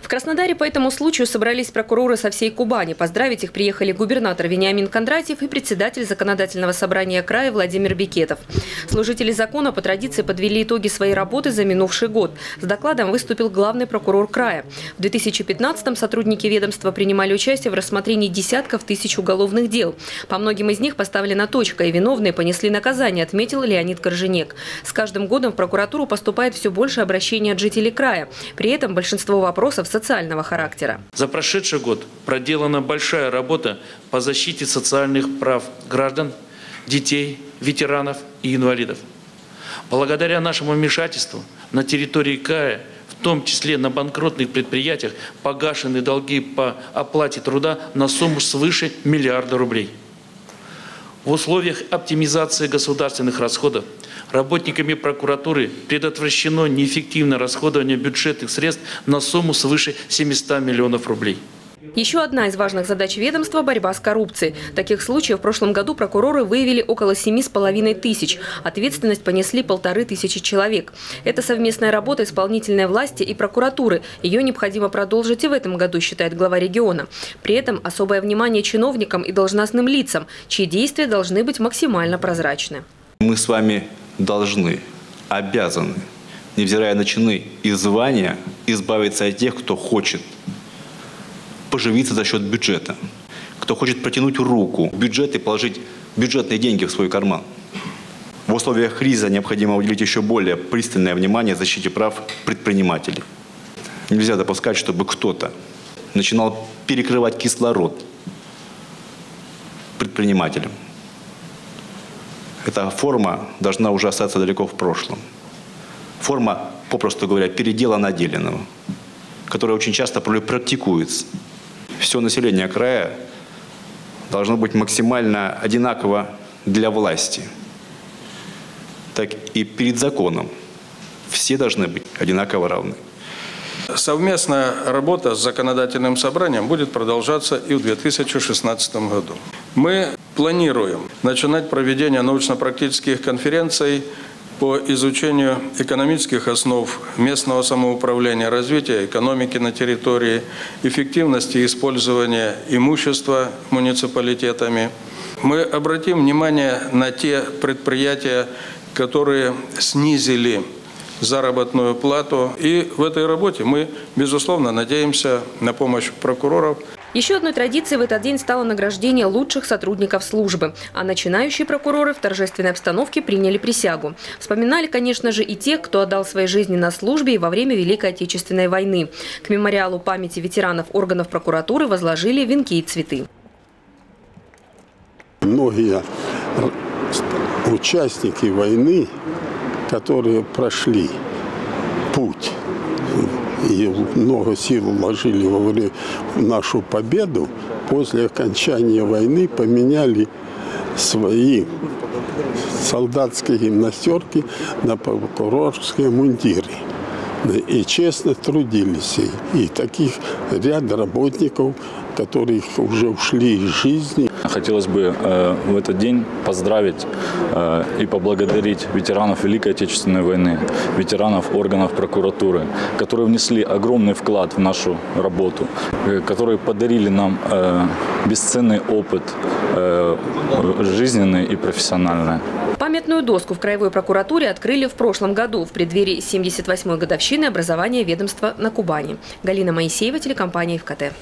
В Краснодаре по этому случаю собрались прокуроры со всей Кубани. Поздравить их приехали губернатор Вениамин Кондратьев и председатель законодательного собрания края Владимир Бекетов. Служители закона по традиции подвели итоги своей работы за минувший год. С докладом выступил главный прокурор края. В 2015-м сотрудники ведомства принимали участие в рассмотрении десятков тысяч уголовных дел. По многим из них поставлена точка, и виновные понесли наказание, отметил Леонид Корженек. С каждым годом в прокуратуру поступает все больше обращений от жителей края. При этом большинство вопросов социального характера. За прошедший год проделана большая работа по защите социальных прав граждан, детей, ветеранов и инвалидов. Благодаря нашему вмешательству на территории края, в том числе на банкротных предприятиях, погашены долги по оплате труда на сумму свыше миллиарда рублей. В условиях оптимизации государственных расходов работниками прокуратуры предотвращено неэффективное расходование бюджетных средств на сумму свыше 700 миллионов рублей. Еще одна из важных задач ведомства – борьба с коррупцией. Таких случаев в прошлом году прокуроры выявили около семи с половиной тысяч. Ответственность понесли полторы тысячи человек. Это совместная работа исполнительной власти и прокуратуры. Ее необходимо продолжить и в этом году, считает глава региона. При этом особое внимание чиновникам и должностным лицам, чьи действия должны быть максимально прозрачны. Мы с вами должны, обязаны, невзирая на чины и звания, избавиться от тех, кто хочет поживиться за счет бюджета, кто хочет протянуть руку в бюджет и положить бюджетные деньги в свой карман. В условиях кризиса необходимо уделить еще более пристальное внимание защите прав предпринимателей. Нельзя допускать, чтобы кто-то начинал перекрывать кислород предпринимателям. Эта форма должна уже остаться далеко в прошлом. Форма, попросту говоря, передела наделенного, которая очень часто практикуется. Все население края должно быть максимально одинаково для власти, так и перед законом. Все должны быть одинаково равны. Совместная работа с законодательным собранием будет продолжаться и в 2016 году. Мы планируем начинать проведение научно-практических конференций по изучению экономических основ местного самоуправления, развития экономики на территории, эффективности использования имущества муниципалитетами. Мы обратим внимание на те предприятия, которые снизили заработную плату. И в этой работе мы, безусловно, надеемся на помощь прокуроров. Еще одной традицией в этот день стало награждение лучших сотрудников службы. А начинающие прокуроры в торжественной обстановке приняли присягу. Вспоминали, конечно же, и тех, кто отдал свои жизни на службе и во время Великой Отечественной войны. К мемориалу памяти ветеранов органов прокуратуры возложили венки и цветы. Многие участники войны, которые прошли путь и много сил вложили во время нашу победу, после окончания войны поменяли свои солдатские гимнастерки на прокурорские мундиры. И честно трудились. И таких ряд работников которые уже ушли из жизни. Хотелось бы э, в этот день поздравить э, и поблагодарить ветеранов Великой Отечественной войны, ветеранов органов прокуратуры, которые внесли огромный вклад в нашу работу, э, которые подарили нам бесценный опыт жизненный и профессиональный. Памятную доску в Краевой прокуратуре открыли в прошлом году в преддверии 78-й годовщины образования ведомства на Кубани. Галина Моисеева, телекомпания ФКТ.